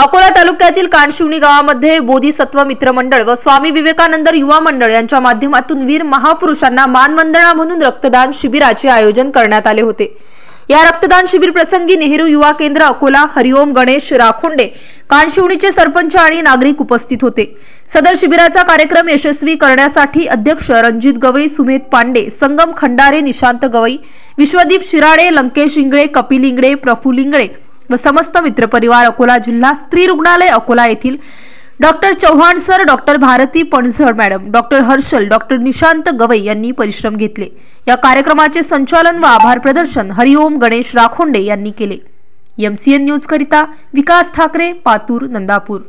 अकोला तालुक्यातील कानशिवणी गावामध्ये बोधिसत्व मित्र मंडळ व स्वामी विवेकानंद युवा मंडळ यांच्या माध्यमातून वीर महापुरुषांना मानवंदना म्हणून रक्तदान शिबिराचे आयोजन करण्यात आले होते. या रक्तदान शिबिर प्रसंगी नेहरू युवा केंद्र अकोला हरिओम गणेश राखोंडे कानशिवणीचे सरपंच आणि नागरिक उपस्थित होते. सदर शिबिराचा कार्यक्रम यशस्वी करण्यासाठी अध्यक्ष रणजित गवई सुमेध पांडे संगम खंडारे निशांत गवई विश्वदीप शिराडे लंकेश इंगळे कपिल इंगळे प्रफुल इंगळे व समस्त मित्रपरिवार अकोला जिल्हा स्त्री रुग्णालय अकोला येथील doctor Chavan sir doctor Bharati Panzad madam doctor Harshal doctor Nishant Gawai यांनी परिश्रम घेतले. या कार्यक्रमाचे संचालन व आभार प्रदर्शन हरिओम गणेश राखोंडे यांनी केले. एमसीएन न्यूज करिता विकास ठाकरे पातूर नंदापूर.